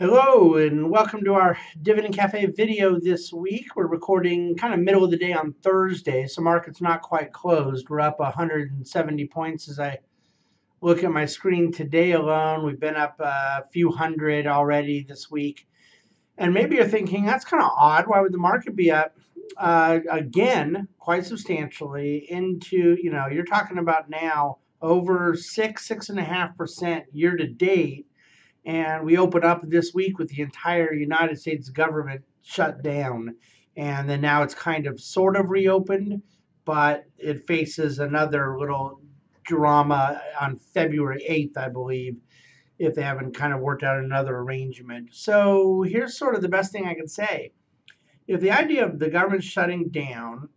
Hello and welcome to our Dividend Cafe video this week. We're recording kind of middle of the day on Thursday, so market's not quite closed. We're up 170 points as I look at my screen today alone. We've been up a few hundred already this week. And maybe you're thinking, that's kind of odd. Why would the market be up uh, again quite substantially into, you know, you're talking about now over six, six and a half percent year to date and we open up this week with the entire United States government shut down. And then now it's kind of sort of reopened, but it faces another little drama on February 8th, I believe, if they haven't kind of worked out another arrangement. So here's sort of the best thing I can say. If the idea of the government shutting down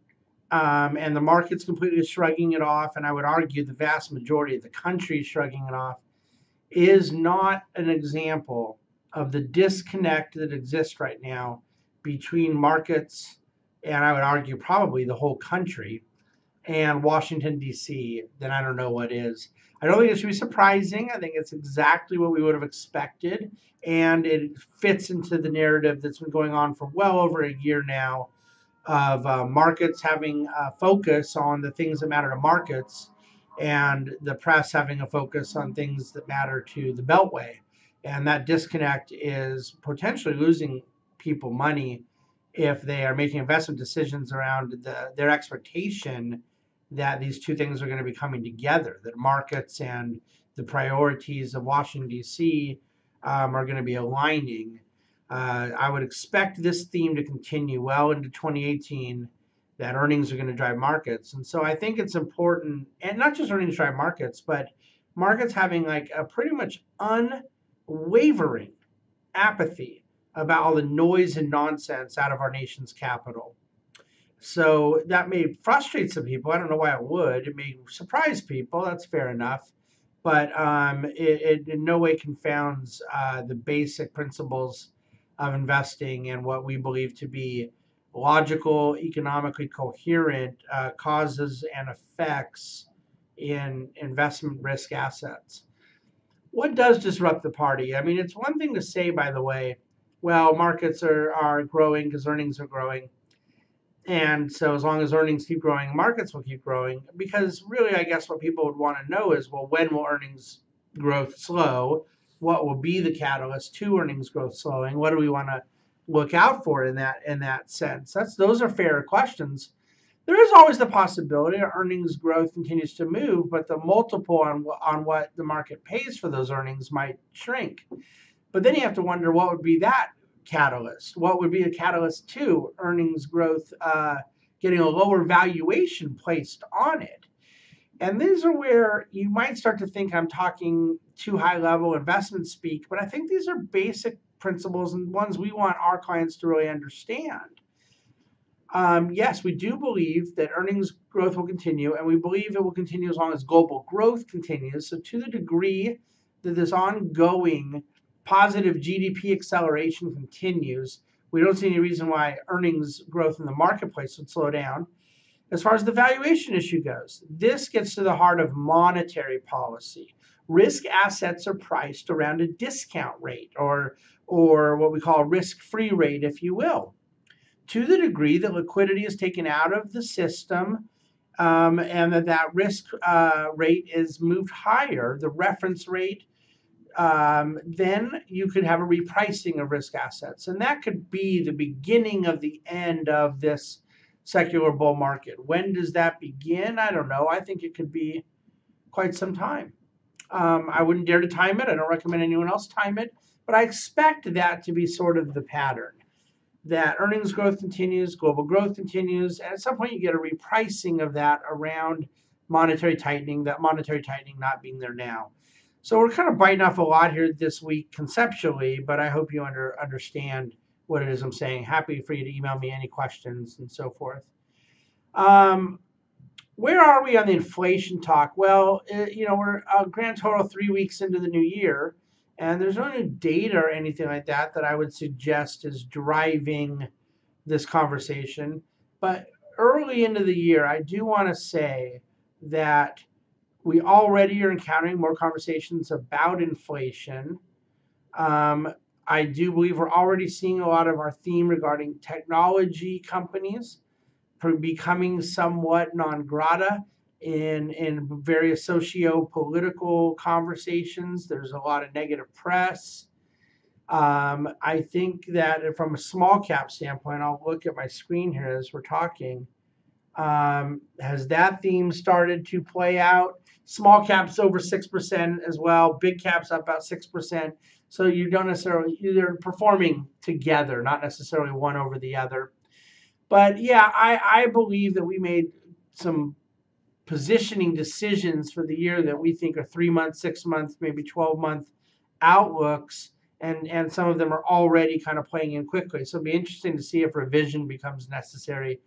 um, and the market's completely shrugging it off, and I would argue the vast majority of the country is shrugging it off, is not an example of the disconnect that exists right now between markets and I would argue probably the whole country and Washington, D.C., then I don't know what is. I don't think it should be surprising. I think it's exactly what we would have expected. And it fits into the narrative that's been going on for well over a year now of uh, markets having a focus on the things that matter to markets and the press having a focus on things that matter to the Beltway. And that disconnect is potentially losing people money if they are making investment decisions around the, their expectation that these two things are going to be coming together, that markets and the priorities of Washington, D.C. Um, are going to be aligning. Uh, I would expect this theme to continue well into 2018 that earnings are going to drive markets. And so I think it's important, and not just earnings drive markets, but markets having like a pretty much unwavering apathy about all the noise and nonsense out of our nation's capital. So that may frustrate some people. I don't know why it would. It may surprise people. That's fair enough. But um, it, it, in no way confounds uh, the basic principles of investing and what we believe to be logical, economically coherent uh, causes and effects in investment risk assets. What does disrupt the party? I mean, it's one thing to say, by the way, well, markets are, are growing because earnings are growing. And so, as long as earnings keep growing, markets will keep growing. Because really, I guess what people would want to know is well, when will earnings growth slow? What will be the catalyst to earnings growth slowing? What do we want to look out for in that in that sense? That's those are fair questions. There is always the possibility earnings growth continues to move, but the multiple on on what the market pays for those earnings might shrink. But then you have to wonder what would be that catalyst. What would be a catalyst to earnings growth uh, getting a lower valuation placed on it? And these are where you might start to think I'm talking too high level investment speak, but I think these are basic principles and ones we want our clients to really understand. Um, yes, we do believe that earnings growth will continue, and we believe it will continue as long as global growth continues. So, to the degree that this ongoing positive GDP acceleration continues, we don't see any reason why earnings growth in the marketplace would slow down. As far as the valuation issue goes, this gets to the heart of monetary policy. Risk assets are priced around a discount rate or or what we call a risk-free rate, if you will. To the degree that liquidity is taken out of the system um, and that that risk uh, rate is moved higher, the reference rate, um, then you could have a repricing of risk assets. And that could be the beginning of the end of this secular bull market. When does that begin? I don't know. I think it could be quite some time. Um, I wouldn't dare to time it. I don't recommend anyone else time it. But I expect that to be sort of the pattern that earnings growth continues, global growth continues, and at some point you get a repricing of that around monetary tightening, that monetary tightening not being there now. So we're kind of biting off a lot here this week conceptually, but I hope you under, understand what it is I'm saying. Happy for you to email me any questions and so forth. Um, where are we on the inflation talk? Well, it, uh, you know, we're a grand total three weeks into the new year. And there's no new data or anything like that that I would suggest is driving this conversation. But early into the year, I do want to say that we already are encountering more conversations about inflation. Um, I do believe we're already seeing a lot of our theme regarding technology companies becoming somewhat non grata in in various socio-political conversations. There's a lot of negative press. Um, I think that from a small cap standpoint, I'll look at my screen here as we're talking. Um, has that theme started to play out? Small caps over 6% as well, big caps up about 6%. So you don't necessarily, they're performing together, not necessarily one over the other. But yeah, I, I believe that we made some positioning decisions for the year that we think are three months, six months, maybe 12 month outlooks. And, and some of them are already kind of playing in quickly. So it'll be interesting to see if revision becomes necessary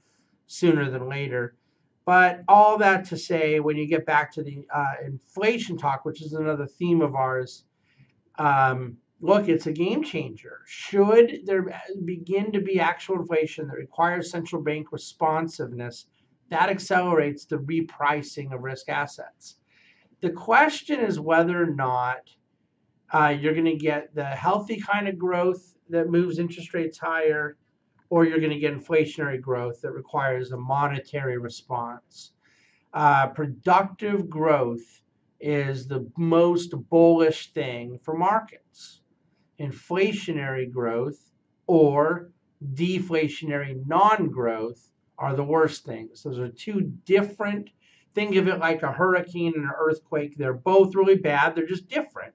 sooner than later. But all that to say, when you get back to the uh, inflation talk, which is another theme of ours, um, look, it's a game changer. Should there begin to be actual inflation that requires central bank responsiveness, that accelerates the repricing of risk assets. The question is whether or not uh, you're going to get the healthy kind of growth that moves interest rates higher, or you're going to get inflationary growth that requires a monetary response. Uh, productive growth is the most bullish thing for markets. Inflationary growth or deflationary non growth are the worst things. Those are two different, think of it like a hurricane and an earthquake. They're both really bad, they're just different.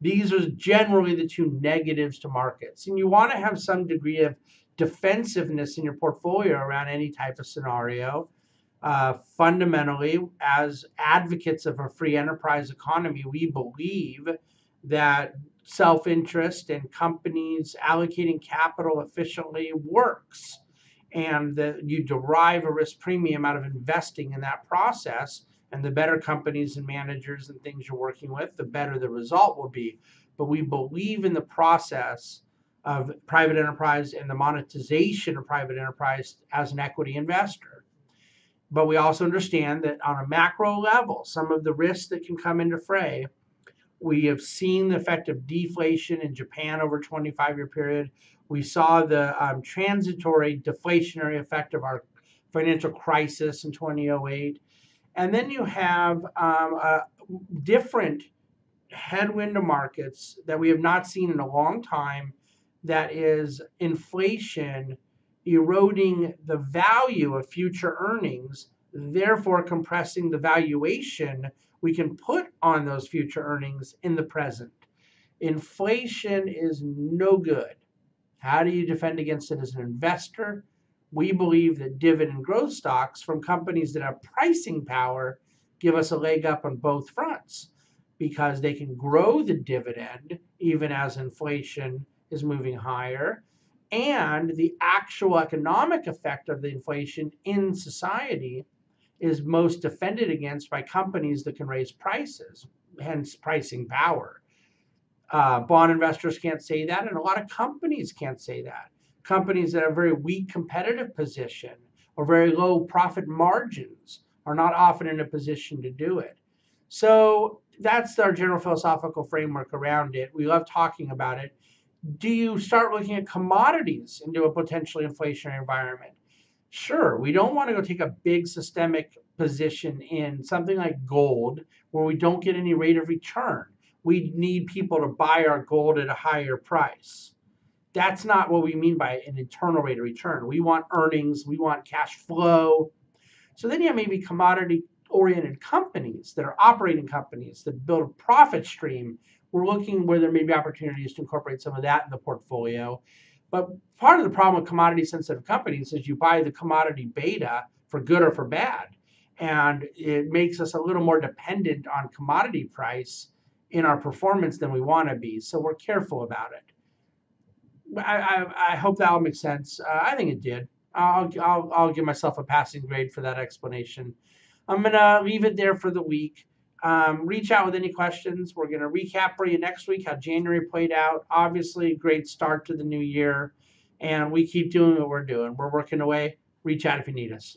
These are generally the two negatives to markets. And you want to have some degree of defensiveness in your portfolio around any type of scenario. Uh, fundamentally, as advocates of a free enterprise economy, we believe that self interest and companies allocating capital efficiently works and that you derive a risk premium out of investing in that process. And the better companies and managers and things you're working with, the better the result will be. But we believe in the process of private enterprise and the monetization of private enterprise as an equity investor. But we also understand that on a macro level, some of the risks that can come into fray we have seen the effect of deflation in Japan over a 25 year period. We saw the um, transitory deflationary effect of our financial crisis in 2008. And then you have um, a different headwind to markets that we have not seen in a long time that is inflation eroding the value of future earnings, therefore compressing the valuation we can put on those future earnings in the present. Inflation is no good. How do you defend against it as an investor? We believe that dividend growth stocks from companies that have pricing power give us a leg up on both fronts because they can grow the dividend even as inflation is moving higher and the actual economic effect of the inflation in society is most defended against by companies that can raise prices, hence pricing power. Uh, bond investors can't say that, and a lot of companies can't say that. Companies that have very weak competitive position or very low profit margins are not often in a position to do it. So that's our general philosophical framework around it. We love talking about it. Do you start looking at commodities into a potentially inflationary environment? Sure, we don't want to go take a big systemic position in something like gold where we don't get any rate of return. We need people to buy our gold at a higher price. That's not what we mean by an internal rate of return. We want earnings, we want cash flow. So then you have maybe commodity oriented companies that are operating companies that build a profit stream. We're looking where there may be opportunities to incorporate some of that in the portfolio. But part of the problem with commodity sensitive companies is you buy the commodity beta for good or for bad. And it makes us a little more dependent on commodity price in our performance than we want to be. So we're careful about it. I, I, I hope that all makes sense. Uh, I think it did. I'll, I'll, I'll give myself a passing grade for that explanation. I'm going to leave it there for the week. Um, reach out with any questions. We're going to recap for you next week how January played out. Obviously, great start to the new year. And we keep doing what we're doing. We're working away. Reach out if you need us.